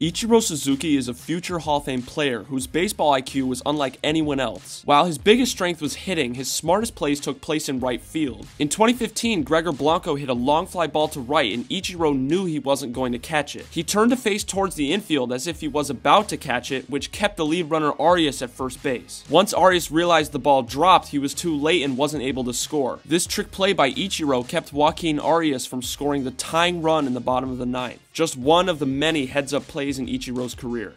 Ichiro Suzuki is a future Hall of Fame player whose baseball IQ was unlike anyone else. While his biggest strength was hitting, his smartest plays took place in right field. In 2015, Gregor Blanco hit a long fly ball to right and Ichiro knew he wasn't going to catch it. He turned to face towards the infield as if he was about to catch it, which kept the lead runner Arias at first base. Once Arias realized the ball dropped, he was too late and wasn't able to score. This trick play by Ichiro kept Joaquin Arias from scoring the tying run in the bottom of the ninth. Just one of the many heads-up plays in Ichiro's career.